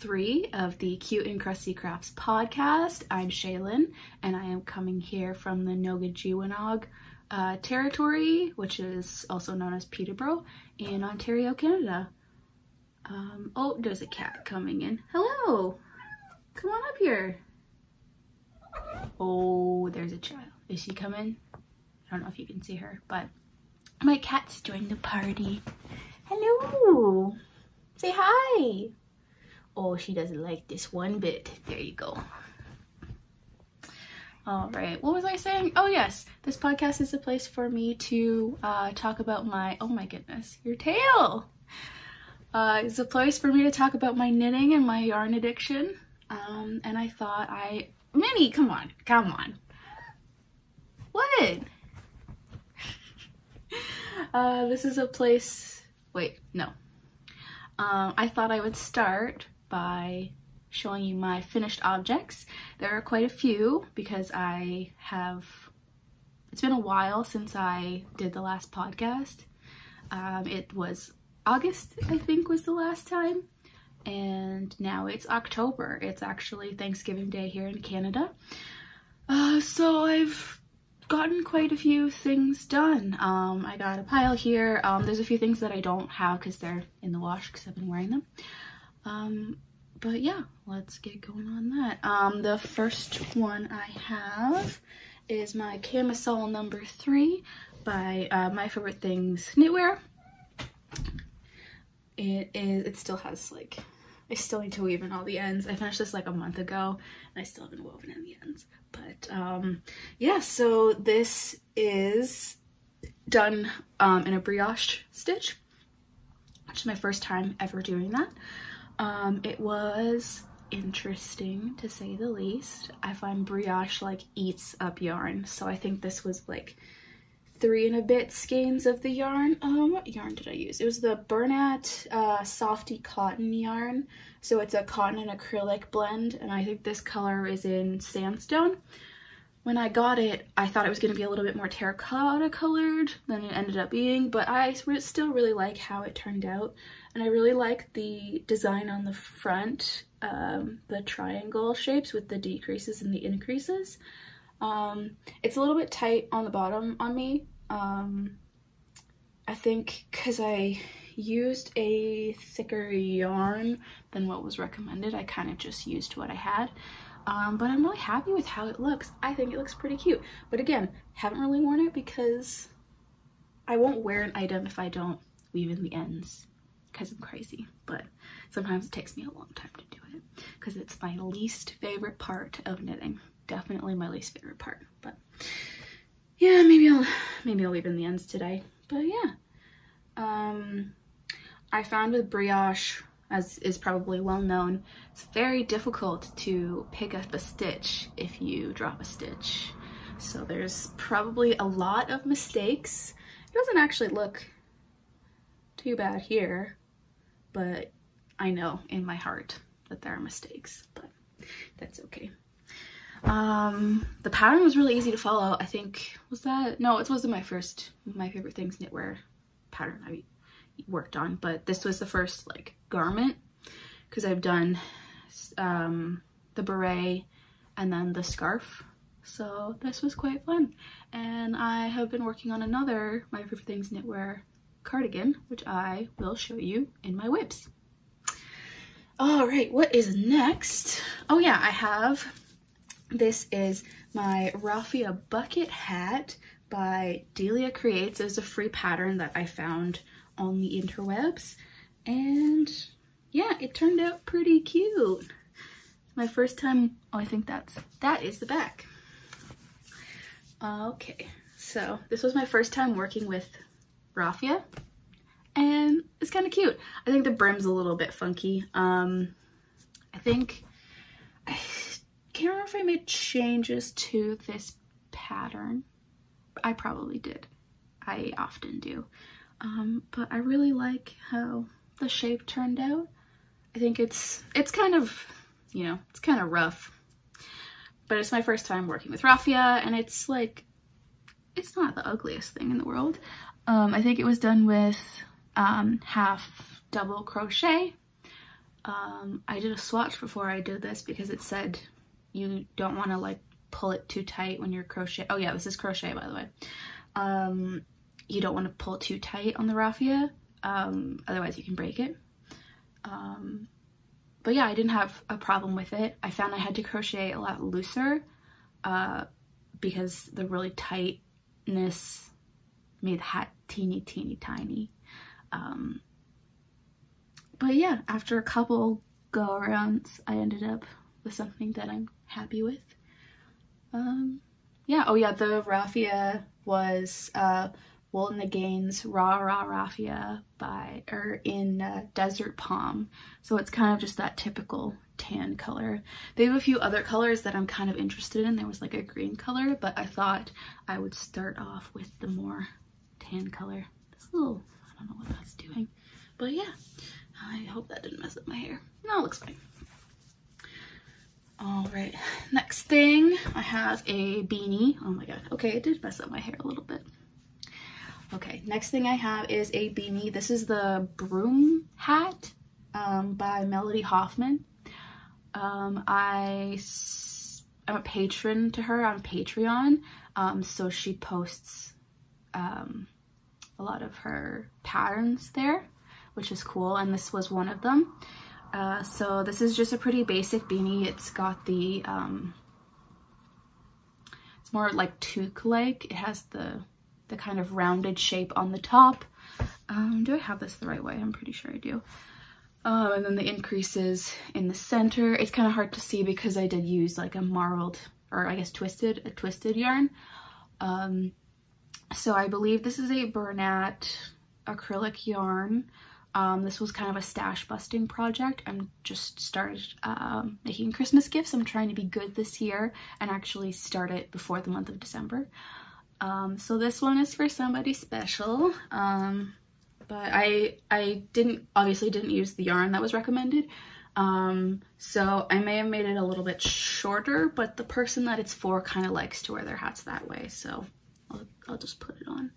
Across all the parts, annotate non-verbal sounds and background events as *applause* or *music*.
three of the Cute and Crusty Crafts podcast. I'm Shaelyn, and I am coming here from the Nogojiwanong uh, territory, which is also known as Peterborough, in Ontario, Canada. Um, oh, there's a cat coming in. Hello! Come on up here. Oh, there's a child. Is she coming? I don't know if you can see her, but my cat's joined the party. Hello! Say hi. Oh, she doesn't like this one bit. There you go. All right, what was I saying? Oh yes, this podcast is a place for me to uh, talk about my, oh my goodness, your tail. Uh, it's a place for me to talk about my knitting and my yarn addiction. Um, and I thought I, Minnie, come on, come on. What? *laughs* uh, this is a place, wait, no, um, I thought I would start by showing you my finished objects. There are quite a few because I have, it's been a while since I did the last podcast. Um, it was August, I think was the last time. And now it's October. It's actually Thanksgiving Day here in Canada. Uh, so I've gotten quite a few things done. Um, I got a pile here. Um, there's a few things that I don't have because they're in the wash because I've been wearing them. Um, but yeah, let's get going on that. Um, the first one I have is my camisole number three by uh, My Favorite Things Knitwear. It is, it still has like, I still need to weave in all the ends. I finished this like a month ago and I still haven't woven in the ends. But um, yeah, so this is done um, in a brioche stitch, which is my first time ever doing that. Um, it was interesting to say the least. I find brioche like eats up yarn, so I think this was like three and a bit skeins of the yarn. Um, what yarn did I use? It was the Bernat uh, Softee Cotton yarn. So it's a cotton and acrylic blend, and I think this color is in Sandstone. When I got it, I thought it was going to be a little bit more terracotta colored than it ended up being, but I still really like how it turned out. And I really like the design on the front, um, the triangle shapes with the decreases and the increases. Um, it's a little bit tight on the bottom on me. Um, I think because I used a thicker yarn than what was recommended, I kind of just used what I had. Um, but I'm really happy with how it looks. I think it looks pretty cute. But again, haven't really worn it because I won't wear an item if I don't weave in the ends because I'm crazy. But sometimes it takes me a long time to do it because it's my least favorite part of knitting definitely my least favorite part. But yeah, maybe I'll maybe I'll leave in the ends today. But yeah. Um I found with brioche, as is probably well known, it's very difficult to pick up a stitch if you drop a stitch. So there's probably a lot of mistakes. It doesn't actually look too bad here, but I know in my heart that there are mistakes, but that's okay. Um, the pattern was really easy to follow. I think, was that, no, it wasn't my first, my favorite things knitwear pattern I worked on, but this was the first like garment because I've done um, the beret and then the scarf. So this was quite fun. And I have been working on another My Favorite Things Knitwear cardigan, which I will show you in my WIPs. All right, what is next? Oh yeah, I have this is my Raffia bucket hat by Delia Creates. It was a free pattern that I found on the interwebs. And yeah, it turned out pretty cute. My first time, oh, I think that's, that is the back. Okay, so this was my first time working with Raffia and it's kind of cute. I think the brim's a little bit funky. Um, I think, I can't remember if I made changes to this pattern. I probably did. I often do. Um, but I really like how the shape turned out. I think it's, it's kind of, you know, it's kind of rough. But it's my first time working with raffia and it's like, it's not the ugliest thing in the world. Um, I think it was done with um, half double crochet Um, I did a swatch before I did this because it said you don't want to like pull it too tight when you're crochet. Oh yeah, this is crochet by the way. Um, you don't want to pull too tight on the raffia, um, otherwise you can break it. Um, but yeah, I didn't have a problem with it. I found I had to crochet a lot looser uh, because the really tightness made hat teeny, teeny, tiny. Um, but yeah, after a couple go arounds, I ended up with something that I'm happy with. Um, yeah, oh yeah, the raffia was uh, the Gang's Ra Ra Raffia by, or in uh, Desert Palm. So it's kind of just that typical tan color. They have a few other colors that I'm kind of interested in. There was like a green color, but I thought I would start off with the more tan color. This little, I don't know what that's doing. But yeah, I hope that didn't mess up my hair. No, it looks fine. All right, *laughs* next thing, I have a beanie. Oh my god, okay, it did mess up my hair a little bit. Okay, next thing I have is a beanie. This is the Brume Hat um, by Melody Hoffman. Um, I, I'm a patron to her on Patreon, um, so she posts um, a lot of her patterns there, which is cool, and this was one of them. Uh, so this is just a pretty basic beanie. It's got the, um, it's more like toque-like. It has the, the kind of rounded shape on the top. Um, do I have this the right way? I'm pretty sure I do. Um, and then the increases in the center. It's kind of hard to see because I did use like a marled, or I guess twisted, a twisted yarn. Um, so I believe this is a Bernat acrylic yarn. Um, this was kind of a stash busting project. I'm just started um, making Christmas gifts. I'm trying to be good this year and actually start it before the month of December. Um, so this one is for somebody special. Um, but I, I didn't, obviously didn't use the yarn that was recommended. Um, so I may have made it a little bit shorter, but the person that it's for kind of likes to wear their hats that way. So I'll, I'll just put it on.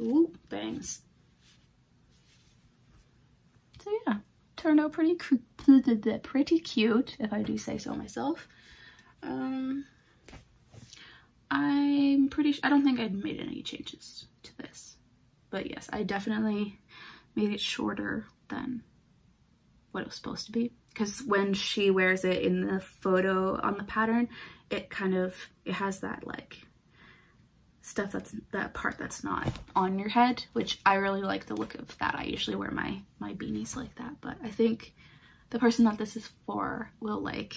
Ooh, bangs. So yeah, turned out pretty *laughs* pretty cute, if I do say so myself. Um, I'm pretty I don't think I'd made any changes to this. But yes, I definitely made it shorter than what it was supposed to be. Because when she wears it in the photo on the pattern, it kind of, it has that like stuff that's that part that's not on your head which i really like the look of that. I usually wear my my beanies like that but i think the person that this is for will like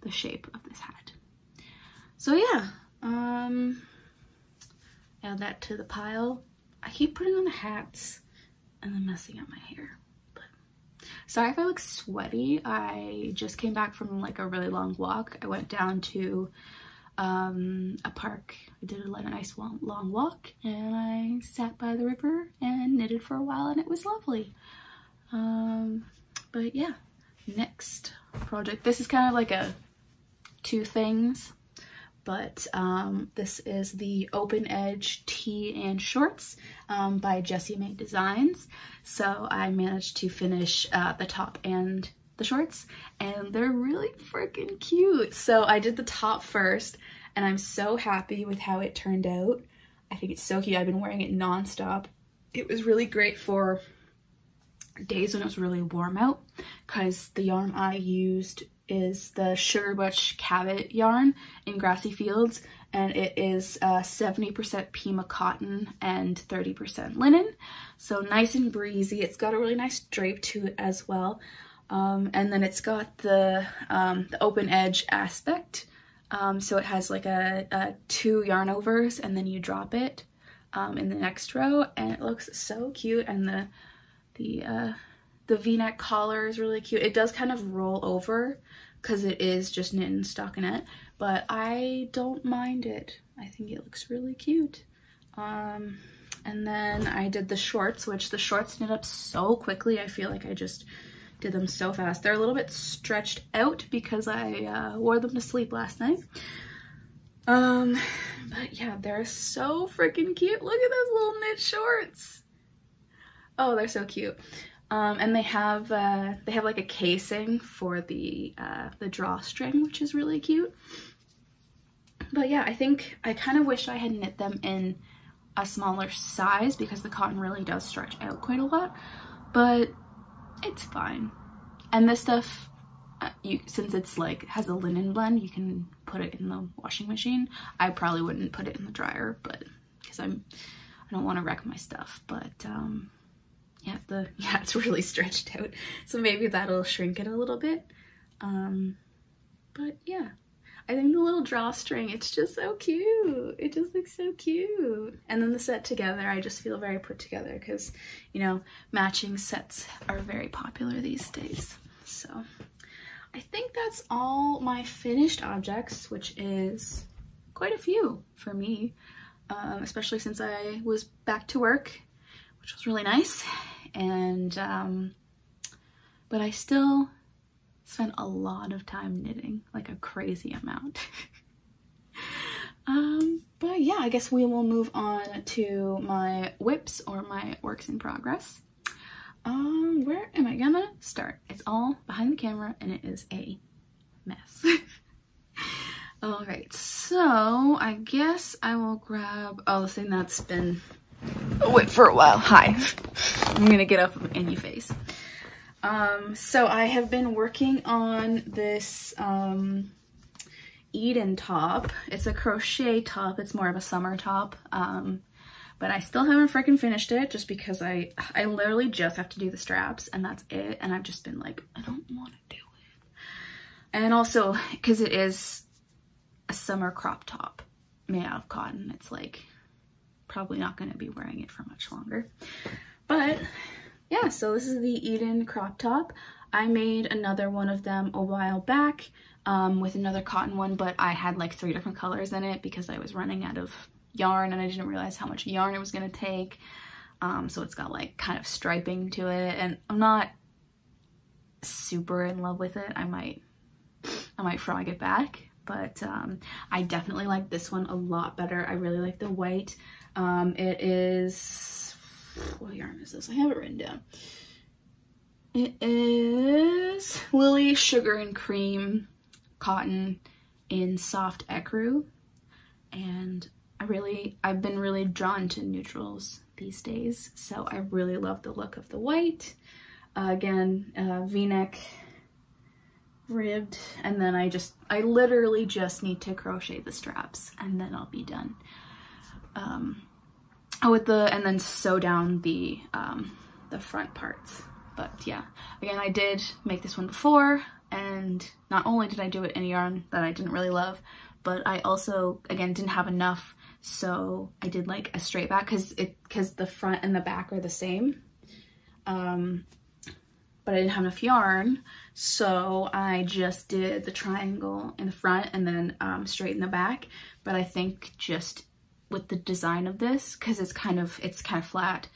the shape of this hat. So yeah um add that to the pile. I keep putting on the hats and then messing up my hair sorry if i look sweaty i just came back from like a really long walk i went down to um, a park. I did a nice long, long walk and I sat by the river and knitted for a while and it was lovely. Um, but yeah, next project. This is kind of like a two things, but um, this is the Open Edge Tee and Shorts um, by Jessie Maed Designs. So I managed to finish uh, the top and the shorts and they're really freaking cute. So I did the top first and I'm so happy with how it turned out. I think it's so cute. I've been wearing it nonstop. It was really great for days when it was really warm out because the yarn I used is the Sugar Bush Cabot yarn in Grassy Fields and it is 70% uh, Pima cotton and 30% linen. So nice and breezy. It's got a really nice drape to it as well. Um, and then it's got the, um, the open edge aspect. Um, so it has like a, a, two yarn overs and then you drop it um, in the next row and it looks so cute. And the, the, uh, the v-neck collar is really cute. It does kind of roll over because it is just knit and stockinette, but I don't mind it. I think it looks really cute. Um, and then I did the shorts, which the shorts knit up so quickly. I feel like I just did them so fast. They're a little bit stretched out because I uh, wore them to sleep last night. Um, but yeah, they're so freaking cute. Look at those little knit shorts. Oh, they're so cute. Um, and they have uh, they have like a casing for the uh, the drawstring, which is really cute. But yeah, I think I kind of wish I had knit them in a smaller size because the cotton really does stretch out quite a lot, but it's fine. And this stuff, uh, you since it's like has a linen blend, you can put it in the washing machine. I probably wouldn't put it in the dryer, but because I'm I don't want to wreck my stuff, but um, yeah, the *laughs* yeah, it's really stretched out. So maybe that'll shrink it a little bit. Um, but yeah, I think the little drawstring, it's just so cute. It just looks so cute. And then the set together, I just feel very put together because, you know, matching sets are very popular these days. So I think that's all my finished objects, which is quite a few for me, um, especially since I was back to work, which was really nice and um, but I still spent a lot of time knitting, like a crazy amount. *laughs* um, but yeah, I guess we will move on to my whips or my works in progress. Um, where am I gonna start? It's all behind the camera and it is a mess. *laughs* all right, so I guess I will grab, oh, the thing that's been wait for a while. Hi. I'm gonna get up in your face. Um, so I have been working on this um, Eden top. It's a crochet top. It's more of a summer top. Um, but I still haven't freaking finished it just because I, I literally just have to do the straps and that's it. And I've just been like, I don't want to do it. And also, because it is a summer crop top made out of cotton, it's like probably not going to be wearing it for much longer. But yeah, so this is the Eden crop top. I made another one of them a while back um, with another cotton one, but I had like three different colors in it because I was running out of yarn and I didn't realize how much yarn it was going to take. Um, so it's got like kind of striping to it and I'm not super in love with it. I might, I might frog it back, but um, I definitely like this one a lot better. I really like the white. Um, it is, what yarn is this? I have it written down. It is Lily Sugar and Cream Cotton in Soft Ecru. And I really, I've been really drawn to neutrals these days. So I really love the look of the white. Uh, again, uh, v-neck ribbed and then I just I literally just need to crochet the straps and then I'll be done um with the, and then sew down the, um, the front parts. But yeah, again, I did make this one before, and not only did I do it in yarn that I didn't really love, but I also, again, didn't have enough, so I did like a straight back, because it, because the front and the back are the same. Um, but I didn't have enough yarn, so I just did the triangle in the front and then um, straight in the back. But I think just with the design of this because it's kind of it's kind of flat.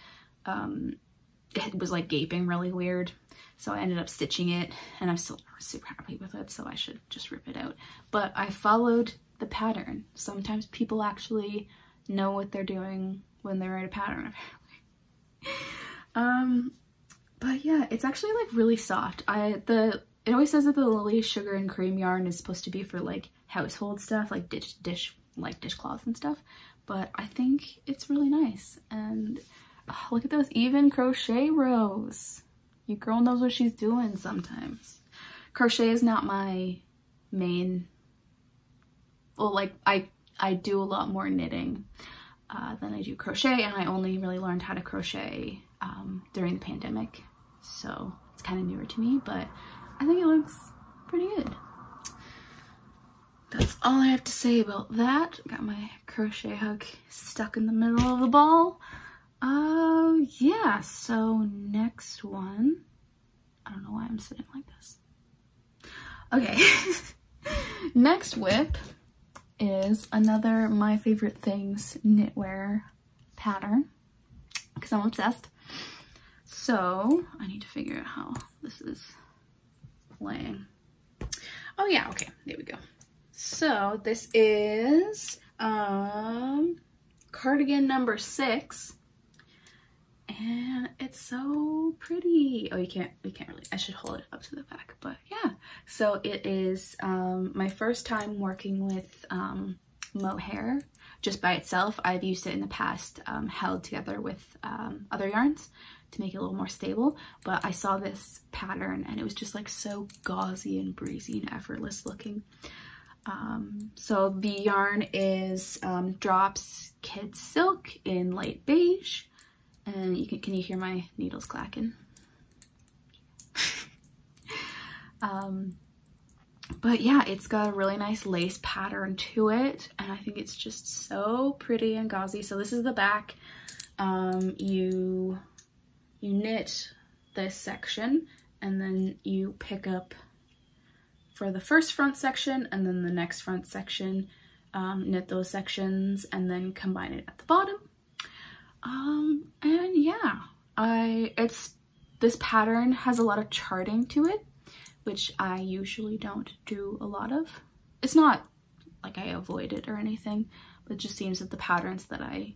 Um it was like gaping really weird so I ended up stitching it and I'm still super happy with it so I should just rip it out. But I followed the pattern. Sometimes people actually know what they're doing when they write a pattern *laughs* um but yeah it's actually like really soft. I the it always says that the lily sugar and cream yarn is supposed to be for like household stuff like dish dish like dishcloths and stuff but I think it's really nice. And oh, look at those even crochet rows. Your girl knows what she's doing sometimes. Crochet is not my main, well, like I, I do a lot more knitting uh, than I do crochet and I only really learned how to crochet um, during the pandemic. So it's kind of newer to me, but I think it looks pretty good that's all I have to say about that. Got my crochet hook stuck in the middle of the ball. Oh, uh, yeah, so next one. I don't know why I'm sitting like this. Okay, *laughs* next whip is another My Favorite Things knitwear pattern because I'm obsessed. So I need to figure out how this is laying. Oh yeah, okay, there we go. So this is um, cardigan number six. and it's so pretty. Oh, you can't, you can't really, I should hold it up to the back, but yeah. So it is um, my first time working with um, mohair just by itself. I've used it in the past um, held together with um, other yarns to make it a little more stable, but I saw this pattern and it was just like so gauzy and breezy and effortless looking. Um, so the yarn is um, Drops Kid Silk in light beige. And you can, can you hear my needles clacking? *laughs* um, but yeah, it's got a really nice lace pattern to it. And I think it's just so pretty and gauzy. So this is the back. Um, you, you knit this section and then you pick up for the first front section and then the next front section, um, knit those sections and then combine it at the bottom. Um, and yeah, I, it's, this pattern has a lot of charting to it, which I usually don't do a lot of. It's not like I avoid it or anything, but it just seems that the patterns that I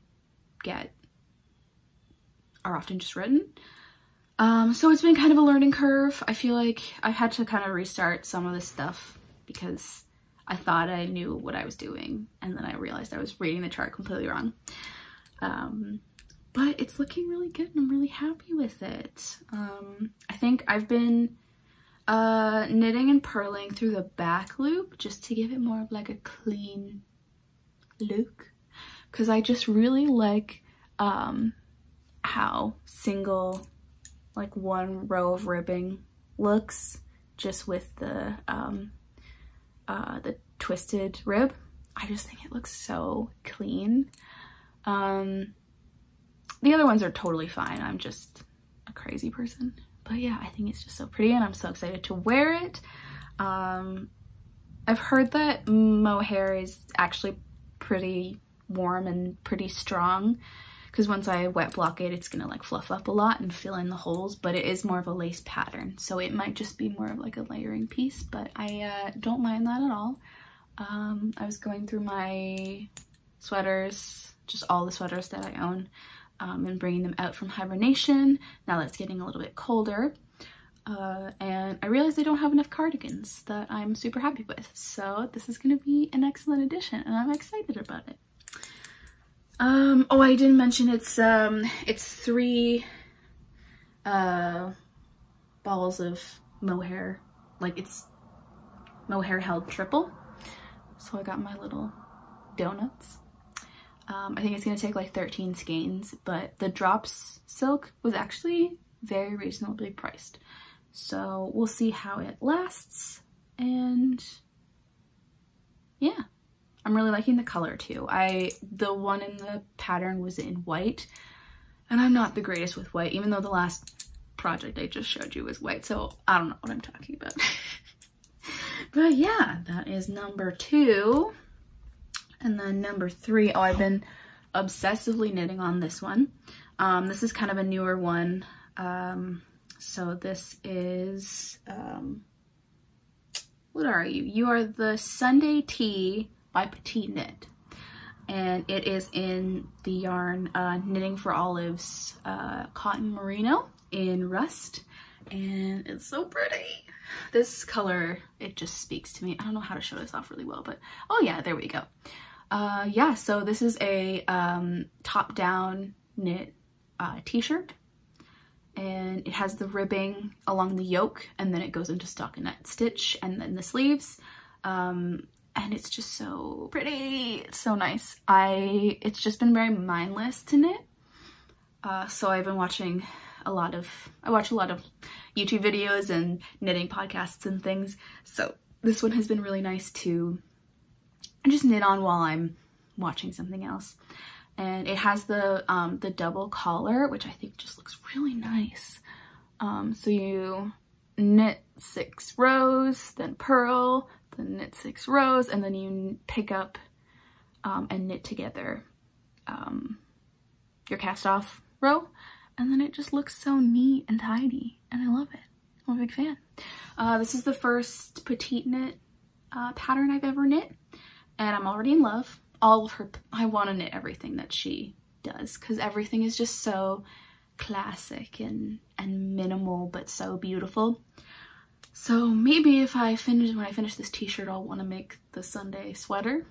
get are often just written. Um, so it's been kind of a learning curve. I feel like I had to kind of restart some of this stuff because I thought I knew what I was doing and then I realized I was reading the chart completely wrong. Um, but it's looking really good and I'm really happy with it. Um, I think I've been uh, knitting and purling through the back loop just to give it more of like a clean look because I just really like um, how single like one row of ribbing looks just with the um, uh, the twisted rib. I just think it looks so clean. Um, the other ones are totally fine. I'm just a crazy person. But yeah, I think it's just so pretty and I'm so excited to wear it. Um, I've heard that mohair is actually pretty warm and pretty strong because once I wet block it, it's gonna like fluff up a lot and fill in the holes, but it is more of a lace pattern. So it might just be more of like a layering piece, but I uh, don't mind that at all. Um, I was going through my sweaters, just all the sweaters that I own, um, and bringing them out from hibernation now that it's getting a little bit colder. Uh, and I realized I don't have enough cardigans that I'm super happy with. So this is going to be an excellent addition and I'm excited about it. Um, oh, I didn't mention it's, um, it's three, uh, balls of mohair. Like it's mohair held triple. So I got my little donuts. Um, I think it's gonna take like 13 skeins, but the drops silk was actually very reasonably priced. So we'll see how it lasts and yeah. I'm really liking the color too. I The one in the pattern was in white and I'm not the greatest with white, even though the last project I just showed you was white. So I don't know what I'm talking about. *laughs* but yeah, that is number two. And then number three, oh, I've been obsessively knitting on this one. Um, this is kind of a newer one. Um, so this is, um, what are you? You are the Sunday Tee by Petite Knit. And it is in the yarn uh, Knitting for Olives uh, Cotton Merino in Rust. And it's so pretty. This color, it just speaks to me. I don't know how to show this off really well, but oh yeah, there we go. Uh, yeah, so this is a um, top-down knit uh, t-shirt and it has the ribbing along the yoke and then it goes into stockinette stitch and then the sleeves. Um, and it's just so pretty. It's so nice. I It's just been very mindless to knit. Uh, so I've been watching a lot of, I watch a lot of YouTube videos and knitting podcasts and things. So this one has been really nice to just knit on while I'm watching something else. And it has the, um, the double collar, which I think just looks really nice. Um, so you knit six rows, then purl, then knit six rows, and then you pick up um, and knit together um, your cast off row. And then it just looks so neat and tidy, and I love it. I'm a big fan. Uh, this is the first petite knit uh, pattern I've ever knit, and I'm already in love. All of her, I want to knit everything that she does, because everything is just so classic and, and minimal, but so beautiful. So maybe if I finish, when I finish this t-shirt, I'll want to make the Sunday sweater.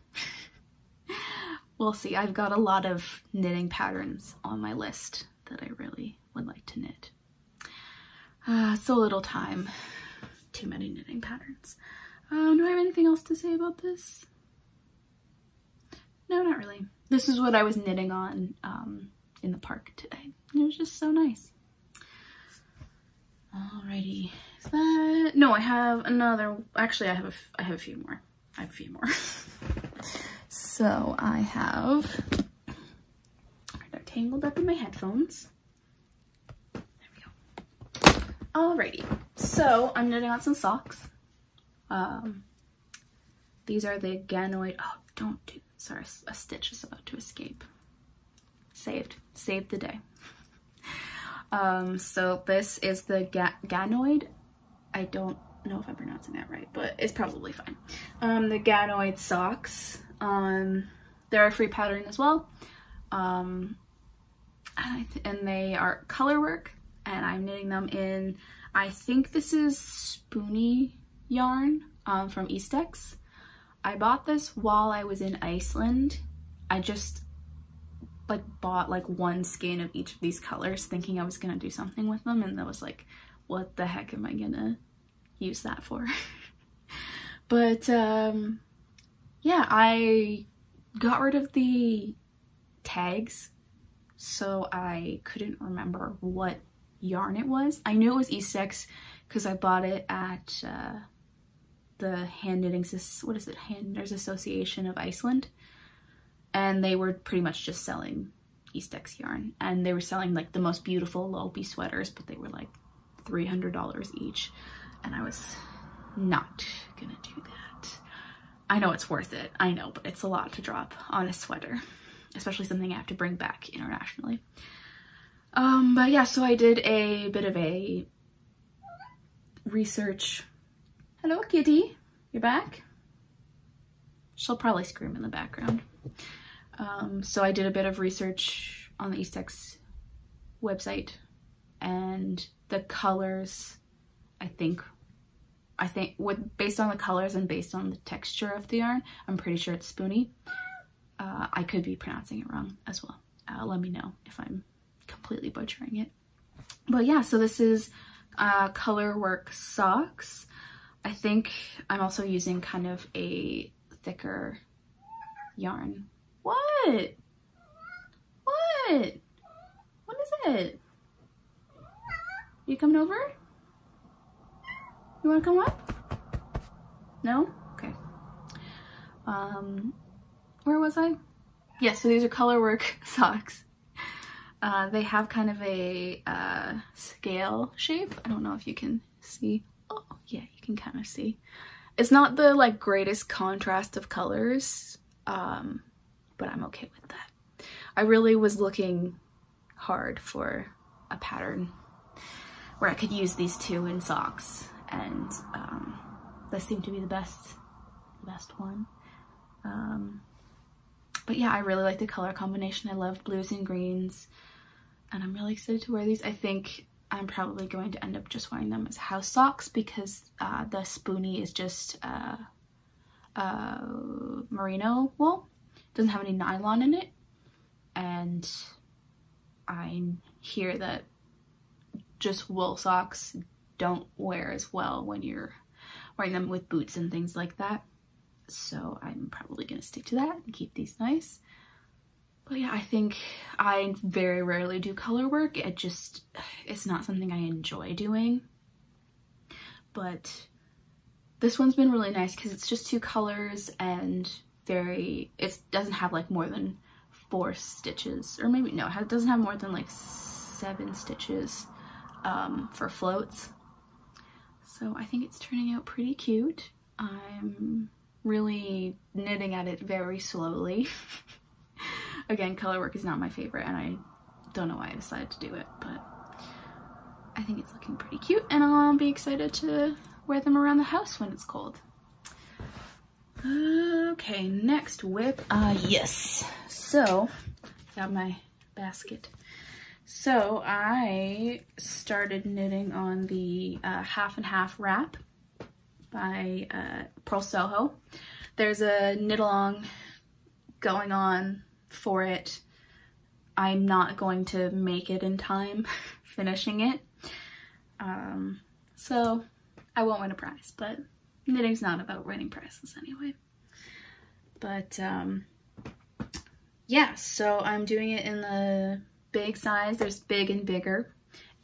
*laughs* we'll see. I've got a lot of knitting patterns on my list that I really would like to knit. Uh, so little time, too many knitting patterns. Um, do I have anything else to say about this? No, not really. This is what I was knitting on um, in the park today. It was just so nice. Alrighty, that, no, I have another, actually I have a, I have a few more. I have a few more. *laughs* so I have, they're tangled up in my headphones. There we go. Alrighty, so I'm knitting on some socks. Um, these are the Ganoid, oh, don't do, sorry, a stitch is about to escape. Saved, saved the day. *laughs* Um, so this is the ga Ganoid. I don't know if I'm pronouncing that right, but it's probably fine. Um, the Ganoid socks. Um, they're a free pattern as well. Um, and, and they are color work and I'm knitting them in, I think this is Spuni yarn um, from Istex. I bought this while I was in Iceland. I just like bought like one skein of each of these colors thinking I was gonna do something with them and that was like what the heck am I gonna use that for? *laughs* But um yeah I got rid of the tags so I couldn't remember what yarn it was. I knew it was Istex because I bought it at uh, the hand knitting what is it? Hand knitters association of Iceland. And they were pretty much just selling Istex yarn. And they were selling like the most beautiful Lopi sweaters but they were like $300 each and I was not gonna do that. I know it's worth it, I know, but it's a lot to drop on a sweater, especially something I have to bring back internationally. Um, but yeah, so I did a bit of a research. Hello, kitty. You're back? She'll probably scream in the background. Um, so I did a bit of research on the Istex website and the colors, I think, I think with based on the colors and based on the texture of the yarn, I'm pretty sure it's Spuni. Uh, I could be pronouncing it wrong as well. Uh, let me know if I'm completely butchering it. But yeah, so this is uh, color work socks. I think I'm also using kind of a thicker yarn what? What? What is it? You coming over? You wanna come up? No? Okay. Um, where was I? Yes, yeah, so these are color work *laughs* socks. Uh, they have kind of a uh, scale shape. I don't know if you can see. Oh, yeah, you can kind of see. It's not the like greatest contrast of colors. Um, but I'm okay with that. I really was looking hard for a pattern where I could use these two in socks and um, this seemed to be the best, best one. Um, but yeah, I really like the color combination. I love blues and greens and I'm really excited to wear these. I think I'm probably going to end up just wearing them as house socks because uh, the Spuni is just uh, uh, merino wool doesn't have any nylon in it and I hear that just wool socks don't wear as well when you're wearing them with boots and things like that. So I'm probably gonna stick to that and keep these nice. But yeah, I think I very rarely do color work. It just, it's not something I enjoy doing. But this one's been really nice because it's just two colors and very, it doesn't have like more than four stitches, or maybe, no, it doesn't have more than like seven stitches um, for floats. So I think it's turning out pretty cute. I'm really knitting at it very slowly. *laughs* Again, color work is not my favorite and I don't know why I decided to do it, but I think it's looking pretty cute and I'll be excited to wear them around the house when it's cold. Okay, next whip, Uh, yes. So, got my basket So I started knitting on the uh, half and half wrap by uh, Purl Soho. There's a knit along going on for it. I'm not going to make it in time *laughs* finishing it. Um, so I won't win a prize, but knitting's not about winning prizes anyway. But um, yeah, so I'm doing it in the big size. There's big and bigger.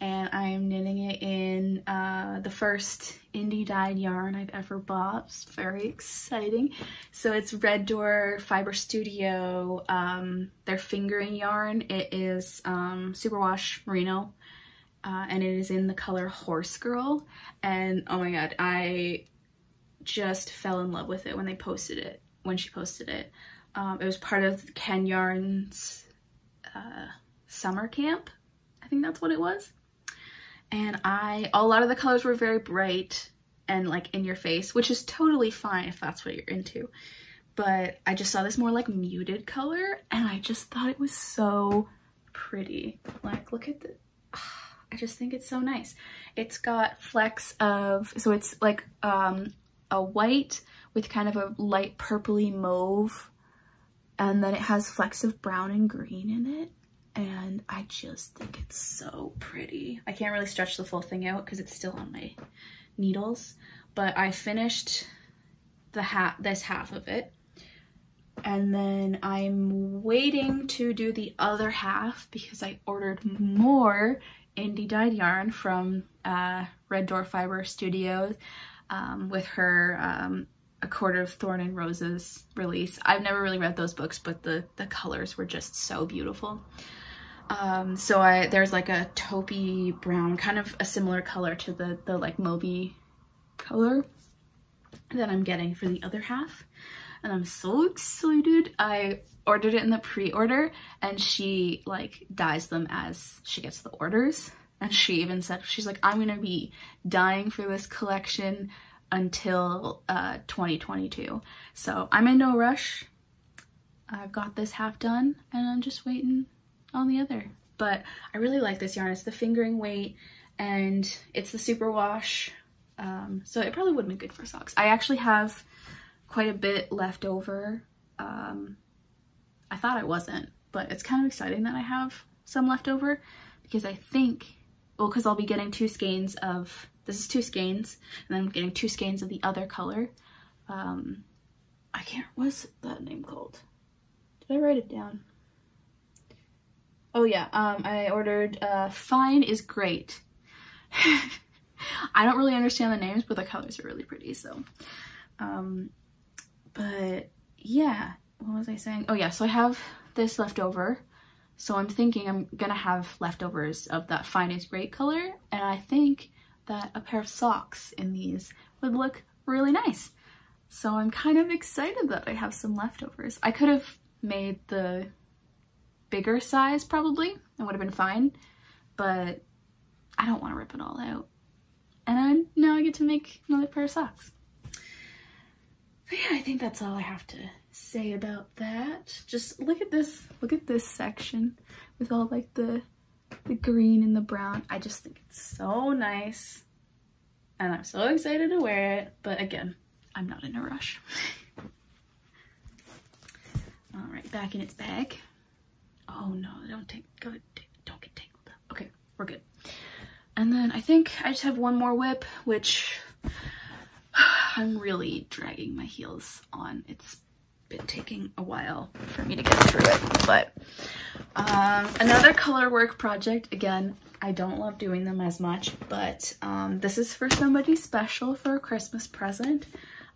And I'm knitting it in uh, the first indie dyed yarn I've ever bought. It's very exciting. So it's Red Door Fiber Studio, um, their fingering yarn. It is um, superwash merino uh, and it is in the color Horse Girl. And oh my god, I just fell in love with it when they posted it, when she posted it. Um, it was part of Ken Yarn's uh, summer camp. I think that's what it was. And I, a lot of the colors were very bright and like in your face, which is totally fine if that's what you're into. But I just saw this more like muted color and I just thought it was so pretty. Like, look at the, *sighs* I just think it's so nice. It's got flecks of, so it's like um, a white with kind of a light purpley mauve and then it has flecks of brown and green in it and I just think it's so pretty. I can't really stretch the full thing out because it's still on my needles, but I finished the half, this half of it. And then I'm waiting to do the other half because I ordered more indie dyed yarn from uh, Red Door Fiber Studios um, with her um, a Court of Thorn and Roses release. I've never really read those books, but the, the colors were just so beautiful. Um, so I there's like a taupey brown, kind of a similar color to the, the like mauvey color that I'm getting for the other half. And I'm so excited. I ordered it in the pre-order and she like dyes them as she gets the orders. And she even said, she's like, I'm gonna be dying for this collection until uh, 2022. So I'm in no rush. I've got this half done and I'm just waiting on the other. But I really like this yarn. It's the fingering weight and it's the super wash. Um, so it probably would be good for socks. I actually have quite a bit left over. Um, I thought I wasn't, but it's kind of exciting that I have some left over because I think, well, because I'll be getting two skeins of this is two skeins, and then I'm getting two skeins of the other color. Um, I can't, what's that name called? Did I write it down? Oh yeah, um, I ordered uh, Fine is Great. *laughs* I don't really understand the names, but the colors are really pretty, so. Um, but yeah, what was I saying? Oh yeah, so I have this left over. So I'm thinking I'm gonna have leftovers of that Fine is Great color, and I think that a pair of socks in these would look really nice. So I'm kind of excited that I have some leftovers. I could have made the bigger size probably, it would have been fine, but I don't want to rip it all out. And I, now I get to make another pair of socks. But yeah, I think that's all I have to say about that. Just look at this, look at this section with all like the the green and the brown. I just think it's so nice and I'm so excited to wear it. But again, I'm not in a rush. *laughs* All right, back in its bag. Oh no, don't take, go, don't get tangled up. Okay, we're good. And then I think I just have one more whip, which *sighs* I'm really dragging my heels on. It's been taking a while for me to get through it, but um, another color work project. Again, I don't love doing them as much, but um, this is for somebody special for a Christmas present.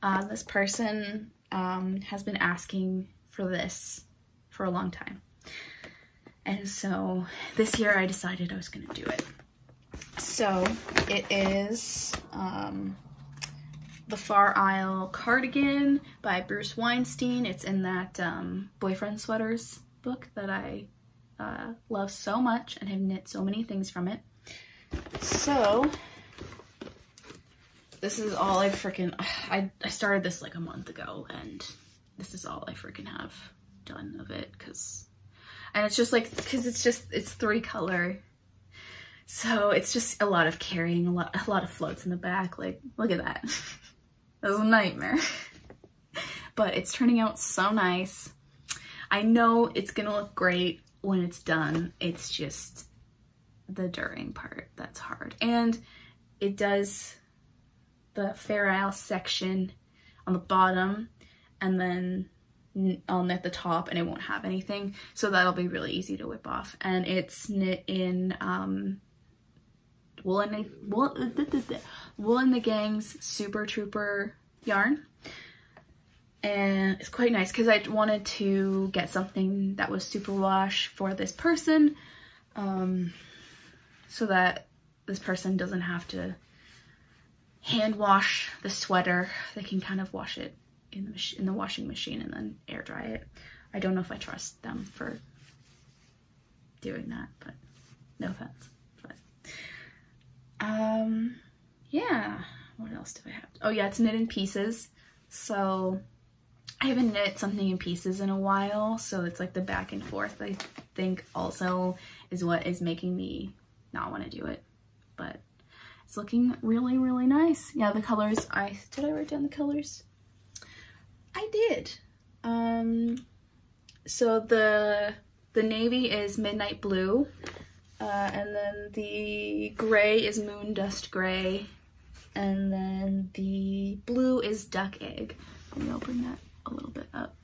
Uh, this person um, has been asking for this for a long time. And so this year I decided I was gonna do it. So it is um, the Fair Isle Cardigan by Bruce Weinstein. It's in that um, Boyfriend Sweaters book that I uh, love so much and have knit so many things from it. So, this is all I freaking, I, I started this like a month ago and this is all I freaking have done of it because And it's just like, cause it's just, it's three color. So it's just a lot of carrying, a lot, a lot of floats in the back. Like, look at that. *laughs* that was a nightmare. *laughs* but it's turning out so nice. I know it's gonna look great when it's done. It's just the during part that's hard. And it does the Fair Isle section on the bottom and then I'll knit the top and it won't have anything. So that'll be really easy to whip off. And it's knit in um, Wool and, Wool, Wool and the Gang's Super Trouper yarn. And it's quite nice because I wanted to get something that was super wash for this person um, so that this person doesn't have to hand wash the sweater. They can kind of wash it in the, in the washing machine and then air dry it. I don't know if I trust them for doing that, but no offense. But um, yeah. What else do I have? Oh yeah, it's knit in pieces. So I haven't knit something in pieces in a while, so it's like the back and forth I think also is what is making me not want to do it. But it's looking really, really nice. Yeah, the colors, I did I write down the colors? I did. Um, so the the navy is midnight blue, uh, and then the gray is moon dust gray, and then the blue is duck egg. Let me open that a little bit up.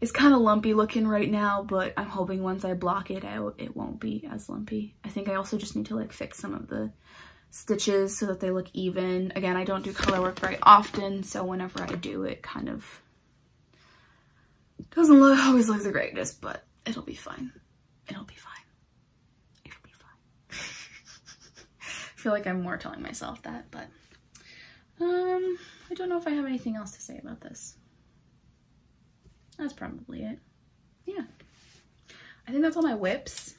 It's kind of lumpy looking right now, but I'm hoping once I block it out, it won't be as lumpy. I think I also just need to like fix some of the stitches so that they look even. Again, I don't do color work very often, so whenever I do, it kind of doesn't look, *laughs* always look the greatest, but it'll be fine. It'll be fine. It'll be fine. *laughs* I feel like I'm more telling myself that, but um, I don't know if I have anything else to say about this. That's probably it. Yeah. I think that's all my whips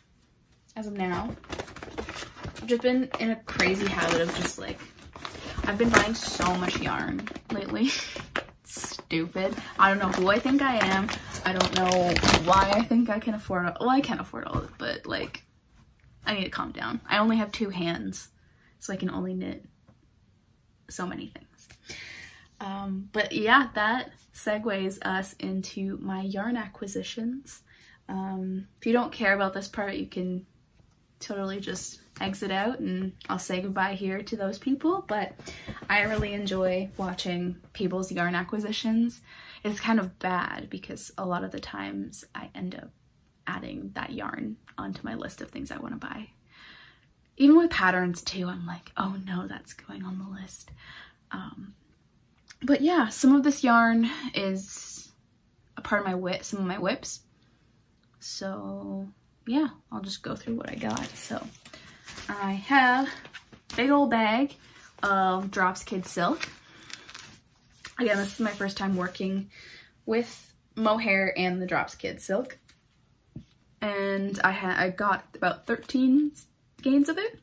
as of now. I've just been in a crazy habit of just like, I've been buying so much yarn lately. *laughs* Stupid. I don't know who I think I am. I don't know why I think I can afford it. Well, I can't afford all of it, but like, I need to calm down. I only have two hands, so I can only knit so many things. Um, but yeah, that segues us into my yarn acquisitions. Um, if you don't care about this part, you can totally just exit out and I'll say goodbye here to those people, but I really enjoy watching people's yarn acquisitions. It's kind of bad because a lot of the times I end up adding that yarn onto my list of things I want to buy. Even with patterns too, I'm like, oh no, that's going on the list. Um, but yeah, some of this yarn is a part of my WIP, some of my whips. So yeah, I'll just go through what I got. So I have a big old bag of Drops Kid Silk. Again, this is my first time working with mohair and the Drops Kid Silk. And I had I got about 13 skeins of it.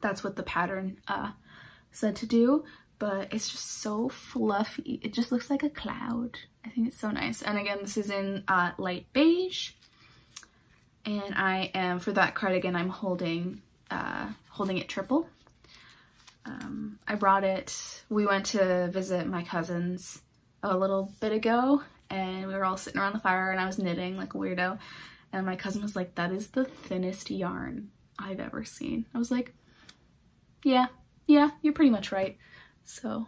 That's what the pattern uh, said to do, but it's just so fluffy. It just looks like a cloud. I think it's so nice. And again, this is in uh, light beige and I am, for that cardigan, I'm holding, uh, holding it triple. Um, I brought it, we went to visit my cousins a little bit ago and we were all sitting around the fire and I was knitting like a weirdo and my cousin was like, that is the thinnest yarn I've ever seen. I was like, yeah, yeah, you're pretty much right. So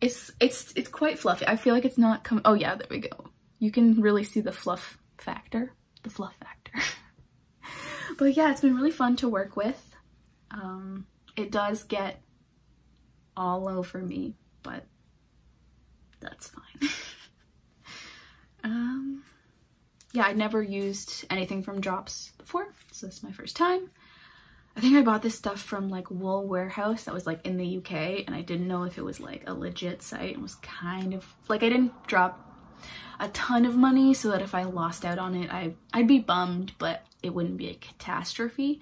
it's, it's, it's quite fluffy. I feel like it's not coming, oh yeah, there we go. You can really see the fluff factor, the fluff factor. *laughs* but yeah, it's been really fun to work with. Um, it does get all over me, but that's fine. *laughs* um, yeah, I'd never used anything from Drops before, so this is my first time. I think I bought this stuff from like Wool Warehouse that was like in the UK and I didn't know if it was like a legit site and was kind of like I didn't drop a ton of money so that if I lost out on it, I, I'd be bummed, but it wouldn't be a catastrophe.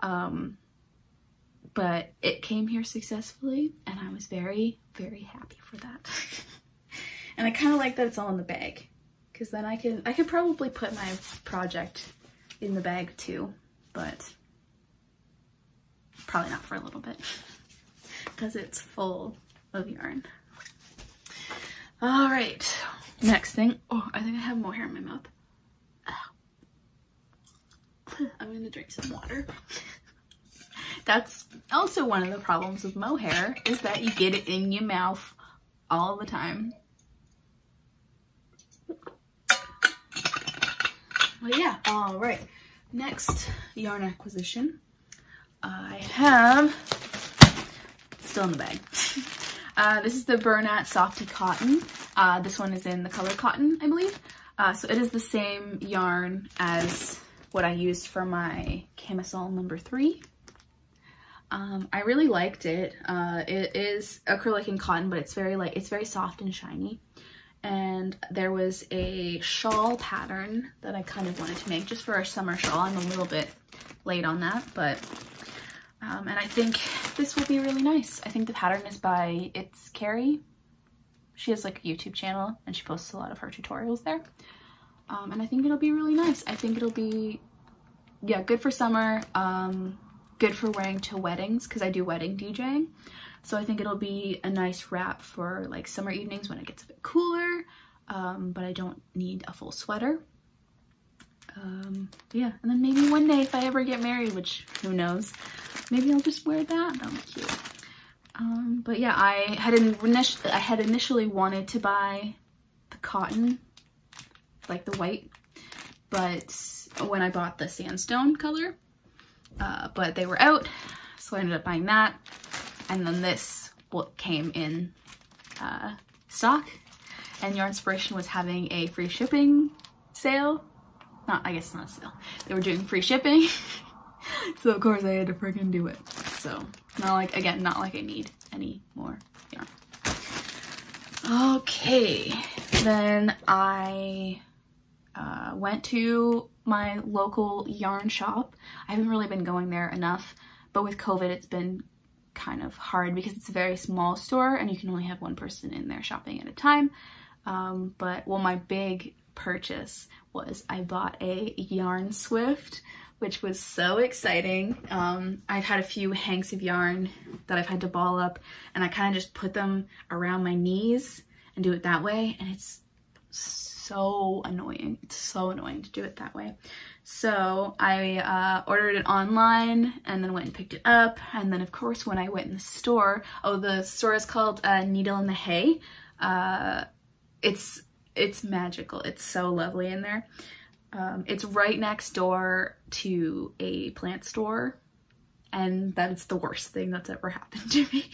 Um, but it came here successfully and I was very, very happy for that. *laughs* and I kind of like that it's all in the bag because then I can, I could probably put my project in the bag too, but probably not for a little bit *laughs* because it's full of yarn. All right, next thing. Oh, I think I have more hair in my mouth. I'm gonna drink some water. That's also one of the problems with mohair is that you get it in your mouth all the time. But yeah, all right. Next yarn acquisition. I have, still in the bag. *laughs* Uh, this is the Bernat Softee Cotton. Uh, this one is in the color cotton, I believe. Uh, so it is the same yarn as what I used for my camisole number three. Um, I really liked it. Uh, it is acrylic and cotton, but it's very like it's very soft and shiny. And there was a shawl pattern that I kind of wanted to make just for a summer shawl. I'm a little bit late on that, but um, and I think this will be really nice. I think the pattern is by It's Carrie. She has like a YouTube channel and she posts a lot of her tutorials there. Um, and I think it'll be really nice. I think it'll be, yeah, good for summer, um, good for wearing to weddings because I do wedding DJing. So I think it'll be a nice wrap for like summer evenings when it gets a bit cooler, um, but I don't need a full sweater. Um, yeah, and then maybe one day if I ever get married, which who knows, maybe I'll just wear that. That'll be cute. Um, but yeah, I had, I had initially wanted to buy the cotton, like the white, but when I bought the sandstone color, uh, but they were out, so I ended up buying that. And then this what came in uh, stock, and Yarn Inspiration was having a free shipping sale. Not, I guess not a sale. They were doing free shipping. *laughs* so of course I had to freaking do it. So not like, again, not like I need any more yarn. Okay, then I uh, went to my local yarn shop. I haven't really been going there enough, but with COVID it's been kind of hard because it's a very small store and you can only have one person in there shopping at a time. Um, but well, my big purchase was I bought a yarn swift which was so exciting. Um, I've had a few hanks of yarn that I've had to ball up and I kind of just put them around my knees and do it that way and it's so annoying. It's so annoying to do it that way. So I uh, ordered it online and then went and picked it up and then of course when I went in the store, oh the store is called uh, Needle in the Hay. Uh, it's it's magical. It's so lovely in there. Um, it's right next door to a plant store and that is the worst thing that's ever *laughs* happened to me.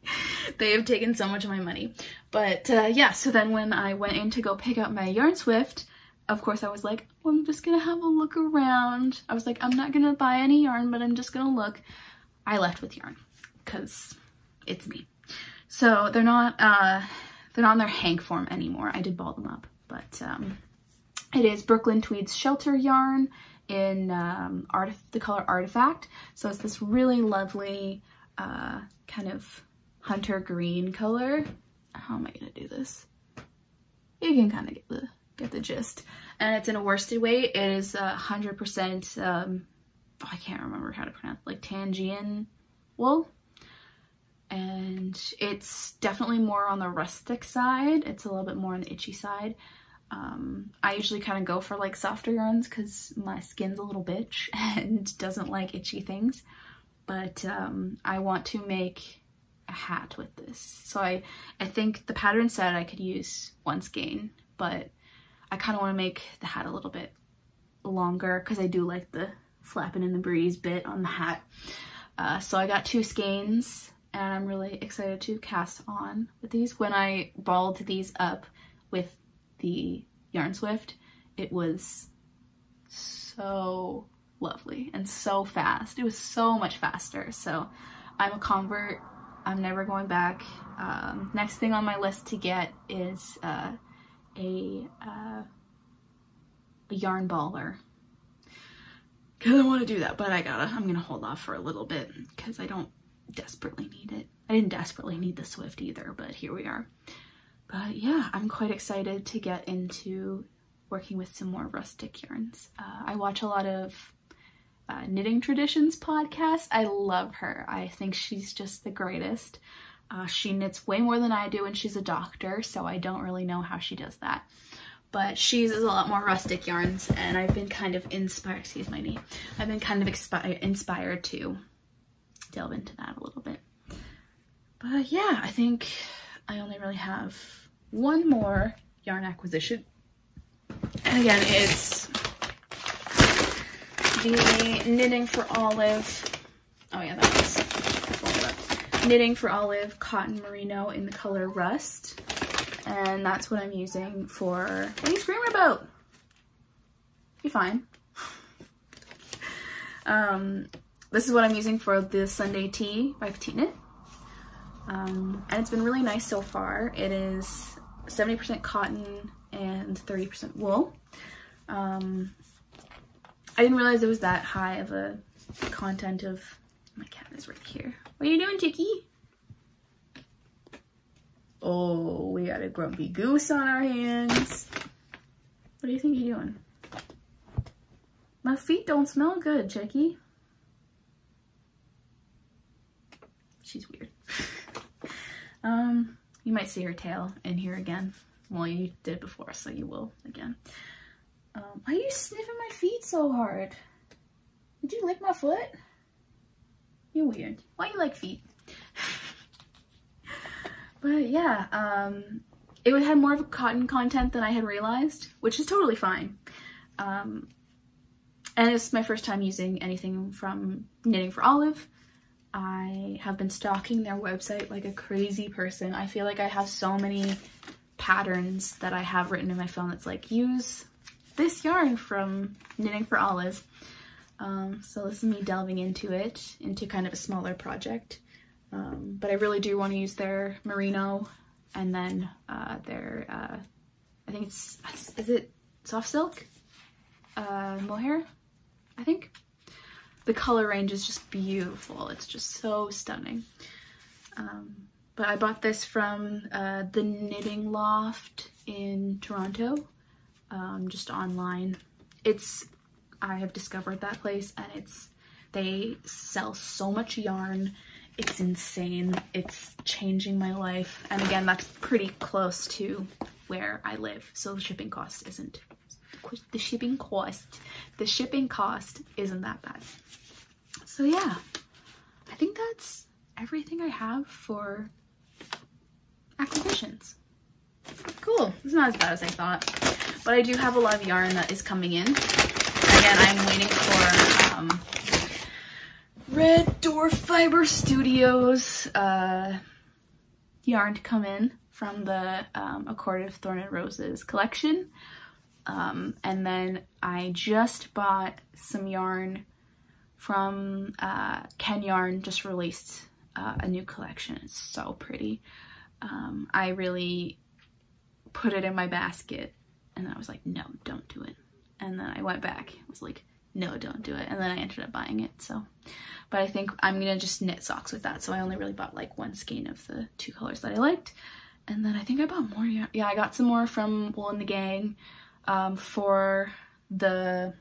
*laughs* they have taken so much of my money. But uh, yeah, so then when I went in to go pick up my Yarn Swift, of course I was like, well, I'm just gonna have a look around. I was like, I'm not gonna buy any yarn, but I'm just gonna look. I left with yarn because it's me. So they're not, uh, they're not in their hank form anymore. I did ball them up, but um, it is Brooklyn Tweeds Shelter yarn in um, the color Artifact. So it's this really lovely uh, kind of hunter green color. How am I gonna do this? You can kind of get the get the gist. And it's in a worsted weight. It is 100%, um, oh, I can't remember how to pronounce like Tangian wool. And it's definitely more on the rustic side. It's a little bit more on the itchy side. Um, I usually kind of go for like softer yarns because my skin's a little bitch *laughs* and doesn't like itchy things. But um, I want to make a hat with this. So I, I think the pattern said I could use one skein, but I kind of want to make the hat a little bit longer because I do like the flapping in the breeze bit on the hat. Uh, so I got two skeins and I'm really excited to cast on with these. When I balled these up with the Yarn Swift, it was so lovely and so fast. It was so much faster. So I'm a convert. I'm never going back. Um, next thing on my list to get is uh, a, uh, a yarn baller. Because I want to do that, but I gotta, I'm gonna hold off for a little bit because I don't desperately need it. I didn't desperately need the Swift either, but here we are. But yeah, I'm quite excited to get into working with some more rustic yarns. Uh, I watch a lot of uh, Knitting Traditions podcast. I love her. I think she's just the greatest. Uh, she knits way more than I do and she's a doctor, so I don't really know how she does that. But she uses a lot more rustic yarns and I've been kind of inspired, excuse my knee, I've been kind of inspired to delve into that a little bit. But yeah, I think I only really have one more yarn acquisition. And again, it's the Knitting for Olive. Oh yeah, that was Knitting for Olive Cotton Merino in the color Rust. And that's what I'm using for, what are you screaming about? Be fine. *laughs* um, this is what I'm using for the Sunday Tee by PetiteKnit. Um, and it's been really nice so far. It is 70% cotton and 30% wool. Um, I didn't realize it was that high of a content of, my cat is right here. What are you doing, Chicky? Oh, we got a grumpy goose on our hands. What do you think you're doing? My feet don't smell good, Chicky. She's weird. *laughs* um, you might see her tail in here again. Well, you did before, so you will again. Um, why are you sniffing my feet so hard? Did you lick my foot? You're weird. Why you like feet? *laughs* but yeah, um, it would have more of a cotton content than I had realized, which is totally fine. Um, and it's my first time using anything from Knitting for Olive. I have been stalking their website like a crazy person. I feel like I have so many patterns that I have written in my phone that's like, use this yarn from Knitting for Olive. Um, so this is me delving into it, into kind of a smaller project. Um, but I really do want to use their merino and then uh, their, uh, I think it's, is it soft silk? Uh, mohair, I think the color range is just beautiful. It's just so stunning. Um, but I bought this from uh, the Knitting Loft in Toronto, um, just online. It's, I have discovered that place and it's, they sell so much yarn. It's insane. It's changing my life. And again, that's pretty close to where I live. So the shipping cost isn't, the shipping cost, the shipping cost isn't that bad. So yeah, I think that's everything I have for acquisitions. Cool, it's not as bad as I thought, but I do have a lot of yarn that is coming in. Again, I'm waiting for um, Red Door Fiber Studios uh, yarn to come in from the um, of Thorn and Roses collection. Um, and then I just bought some yarn from uh, Ken Yarn just released uh, a new collection. It's so pretty. Um, I really put it in my basket and I was like, no, don't do it. And then I went back. I was like, no, don't do it. And then I ended up buying it. So, but I think I'm to just knit socks with that. So I only really bought like one skein of the two colors that I liked. And then I think I bought more. Yeah, yeah I got some more from Wool and the Gang um, for the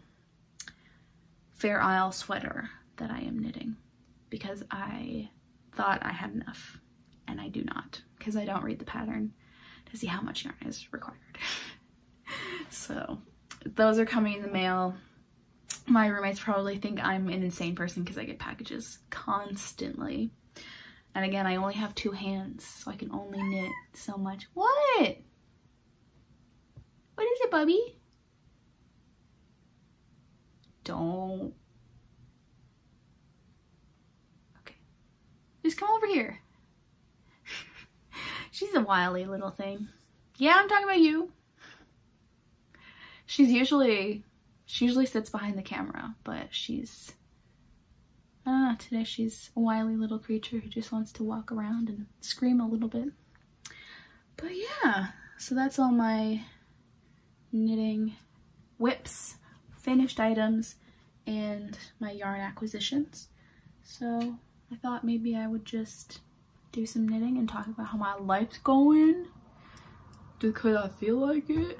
Fair Isle sweater that I am knitting because I thought I had enough and I do not because I don't read the pattern to see how much yarn is required. *laughs* so those are coming in the mail. My roommates probably think I'm an insane person because I get packages constantly. And again, I only have two hands, so I can only knit so much. What? What is it, Bubby? Don't. Okay. Just come over here. *laughs* She's a wily little thing. Yeah, I'm talking about you. She's usually, she usually sits behind the camera, but she's, I don't know, today she's a wily little creature who just wants to walk around and scream a little bit. But yeah, so that's all my knitting whips finished items and my yarn acquisitions. So I thought maybe I would just do some knitting and talk about how my life's going because I feel like it.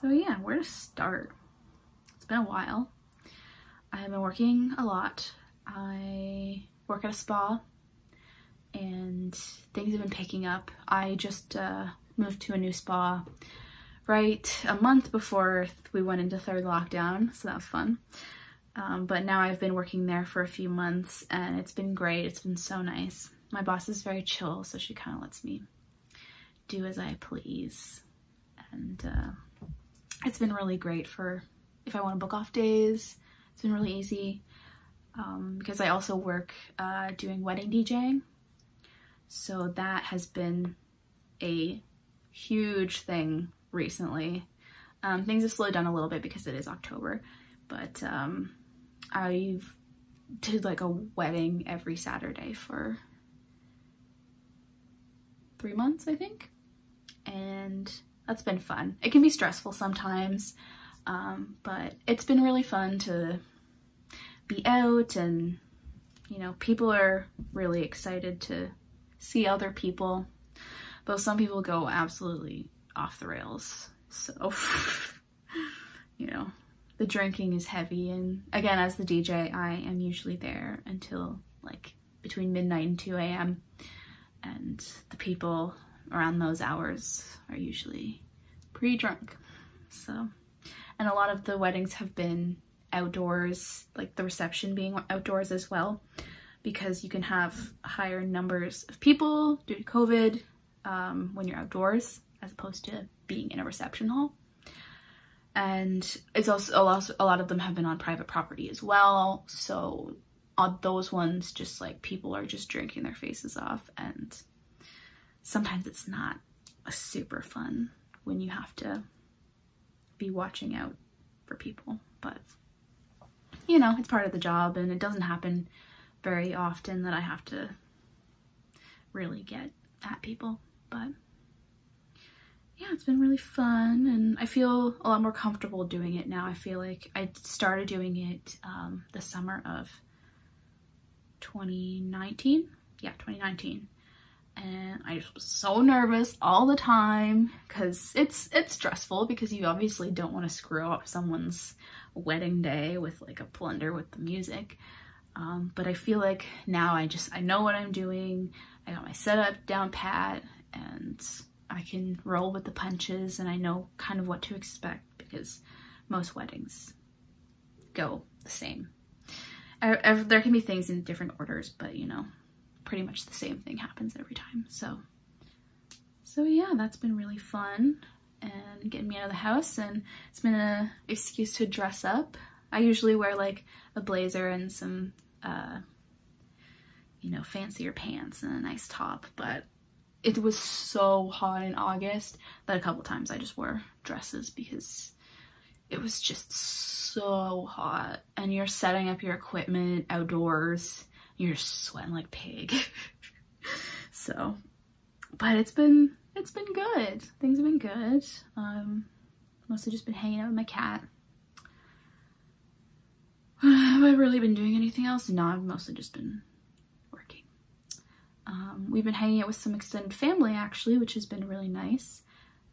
So yeah, where to start? It's been a while. I have been working a lot. I work at a spa and things have been picking up. I just uh, moved to a new spa right a month before we went into third lockdown, so that was fun. Um, but now I've been working there for a few months and it's been great. It's been so nice. My boss is very chill, so she kind of lets me do as I please. And uh, it's been really great for if I want to book off days. It's been really easy um, because I also work uh, doing wedding DJing. So that has been a huge thing recently. Um, things have slowed down a little bit because it is October, but um, I've did like a wedding every Saturday for three months, I think. And that's been fun. It can be stressful sometimes, um, but it's been really fun to be out and, you know, people are really excited to see other people. Though some people go absolutely off the rails. So, *laughs* you know, the drinking is heavy. And again, as the DJ, I am usually there until like between midnight and 2 a.m. And the people around those hours are usually pretty drunk. So, and a lot of the weddings have been outdoors, like the reception being outdoors as well, because you can have higher numbers of people due to COVID um, when you're outdoors as opposed to being in a reception hall. And it's also a lot, a lot of them have been on private property as well. So on those ones just like people are just drinking their faces off and sometimes it's not a super fun when you have to be watching out for people. But you know it's part of the job and it doesn't happen very often that I have to really get at people. But yeah, it's been really fun and I feel a lot more comfortable doing it now. I feel like I started doing it um, the summer of 2019. Yeah, 2019. And I just was so nervous all the time because it's it's stressful because you obviously don't want to screw up someone's wedding day with like a plunder with the music. Um, but I feel like now I just I know what I'm doing. I got my setup down pat and I can roll with the punches and I know kind of what to expect because most weddings go the same. I, I, there can be things in different orders, but you know, pretty much the same thing happens every time. So, so yeah, that's been really fun and getting me out of the house and it's been an excuse to dress up. I usually wear like a blazer and some, uh, you know, fancier pants and a nice top, but it was so hot in August that a couple times I just wore dresses because it was just so hot. And you're setting up your equipment outdoors you're sweating like pig. *laughs* So but it's been it's been good. Things have been good. Um mostly just been hanging out with my cat. *sighs* Have I really been doing anything else? No, I've mostly just been um, we've been hanging out with some extended family actually, which has been really nice.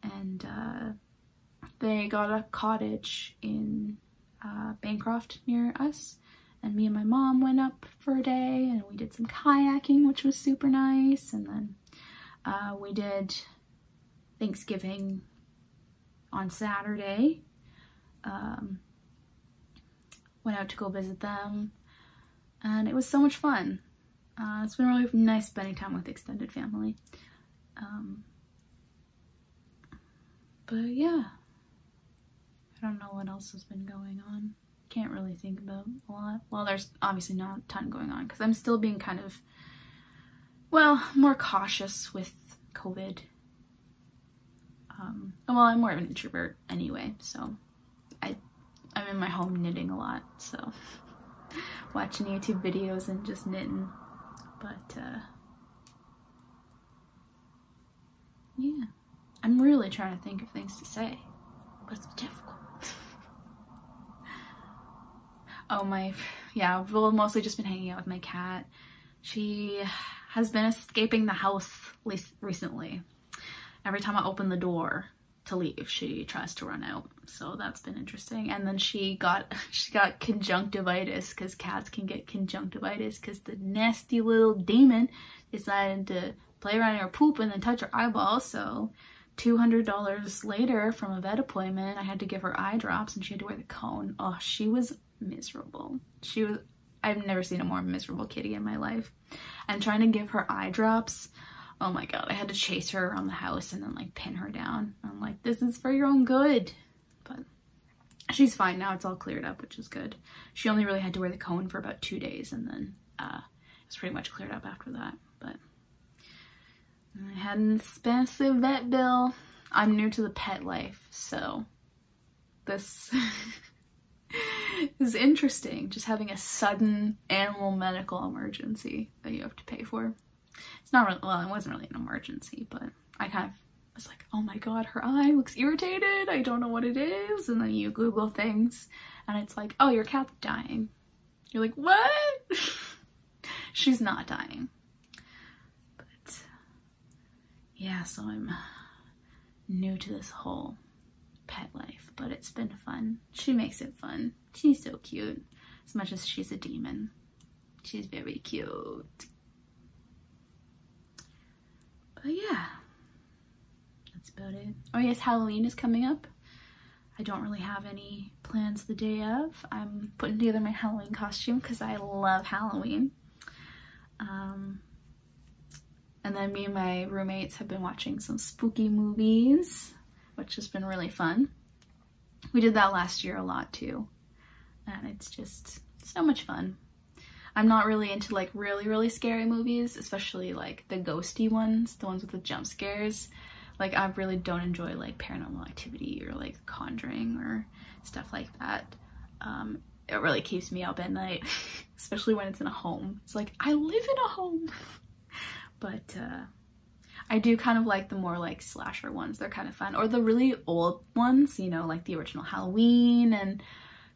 And uh, they got a cottage in uh, Bancroft near us. And me and my mom went up for a day and we did some kayaking, which was super nice. And then uh, we did Thanksgiving on Saturday. Um, went out to go visit them and it was so much fun. Uh, it's been really nice spending time with extended family. Um, but yeah, I don't know what else has been going on. Can't really think about a lot. Well, there's obviously not a ton going on because I'm still being kind of, well, more cautious with COVID. Um, well, I'm more of an introvert anyway, so I, I'm in my home knitting a lot, so *laughs* watching YouTube videos and just knitting but uh, yeah, I'm really trying to think of things to say, but it's difficult. *laughs* oh my, yeah, I've mostly just been hanging out with my cat. She has been escaping the house recently. Every time I open the door to leave. She tries to run out. So that's been interesting. And then she got *laughs* she got conjunctivitis because cats can get conjunctivitis because the nasty little demon decided to play around in her poop and then touch her eyeball. So $200 later from a vet appointment, I had to give her eye drops and she had to wear the cone. Oh, she was miserable. She was, I've never seen a more miserable kitty in my life. And trying to give her eye drops, oh my god, I had to chase her around the house and then like pin her down. I'm like, this is for your own good. But she's fine now. It's all cleared up, which is good. She only really had to wear the cone for about two days and then uh, it's pretty much cleared up after that. But I had an expensive vet bill. I'm new to the pet life, so this *laughs* is interesting. Just having a sudden animal medical emergency that you have to pay for. It's not really, well, it wasn't really an emergency, but I kind of was like, oh my god, her eye looks irritated. I don't know what it is. And then you Google things and it's like, oh, your cat's dying. You're like, what? *laughs* She's not dying. But yeah, so I'm new to this whole pet life, but it's been fun. She makes it fun. She's so cute. As much as she's a demon. She's very cute. But yeah, that's about it. Oh yes, Halloween is coming up. I don't really have any plans the day of. I'm putting together my Halloween costume because I love Halloween. Um, and then me and my roommates have been watching some spooky movies, which has been really fun. We did that last year a lot too. And it's just so much fun. I'm not really into like really, really scary movies, especially like the ghosty ones, the ones with the jump scares. Like I really don't enjoy like paranormal activity or like conjuring or stuff like that. Um, it really keeps me up at night, *laughs* especially when it's in a home. It's like, I live in a home. *laughs* but uh, I do kind of like the more like slasher ones. They're kind of fun. Or the really old ones, you know, like the original Halloween and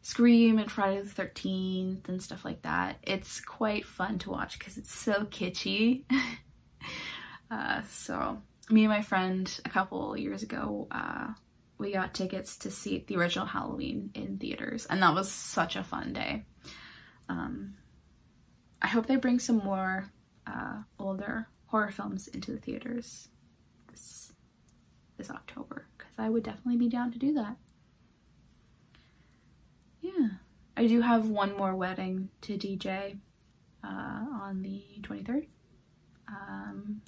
Scream and Friday the 13th and stuff like that. It's quite fun to watch because it's so kitschy. *laughs* uh, so me and my friend a couple years ago, uh, we got tickets to see the original Halloween in theaters and that was such a fun day. Um, I hope they bring some more uh, older horror films into the theaters this, this October because I would definitely be down to do that yeah, I do have one more wedding to DJ uh, on the 23rd. Um,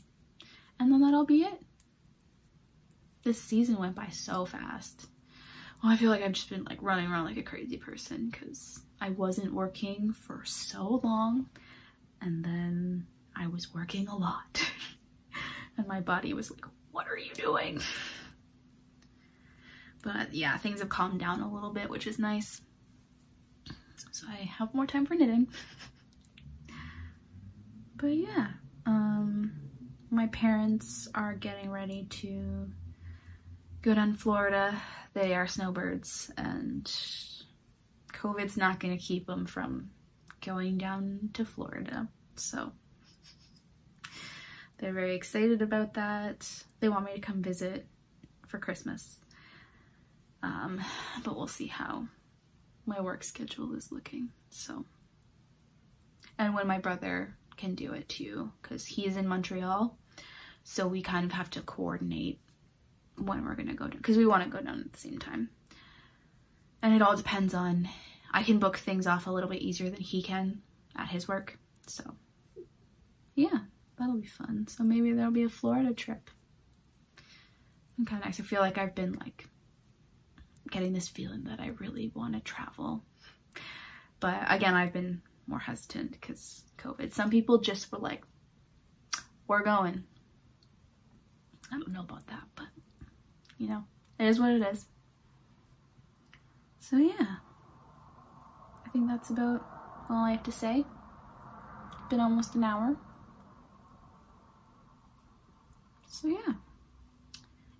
and then that'll be it. This season went by so fast. Well, I feel like I've just been like running around like a crazy person because I wasn't working for so long and then I was working a lot *laughs* and my body was like, what are you doing? *laughs* But yeah, things have calmed down a little bit, which is nice so I have more time for knitting. but yeah, um, my parents are getting ready to go down Florida. They are snowbirds and COVID's not going to keep them from going down to Florida. So they're very excited about that. They want me to come visit for Christmas. Um, but we'll see how my work schedule is looking. So, and when my brother can do it too, because he's in Montreal. So we kind of have to coordinate when we're gonna go down, because we want to go down at the same time. And it all depends on, I can book things off a little bit easier than he can at his work. So yeah, that'll be fun. So maybe there'll be a Florida trip. I'm kind of nice. I feel like I've been like getting this feeling that I really want to travel. But again, I've been more hesitant because COVID. Some people just were like, we're going. I don't know about that, but you know, it is what it is. So yeah, I think that's about all I have to say. It's been almost an hour. So yeah,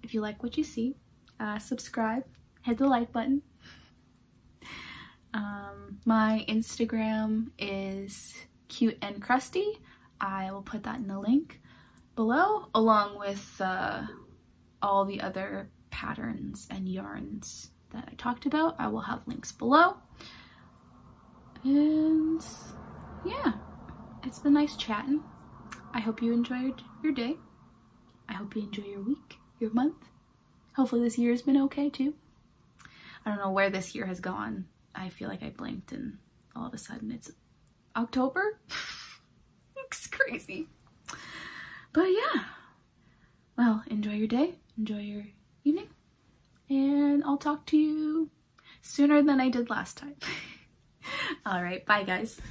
if you like what you see, uh, subscribe, hit the like button. Um, my Instagram is cute and crusty. I will put that in the link below along with uh, all the other patterns and yarns that I talked about. I will have links below. And yeah, it's been nice chatting. I hope you enjoyed your day. I hope you enjoy your week, your month. Hopefully this year has been okay too. I don't know where this year has gone. I feel like I blinked and all of a sudden it's October. *laughs* it's crazy. But yeah, well, enjoy your day, enjoy your evening, and I'll talk to you sooner than I did last time. *laughs* all right, bye guys.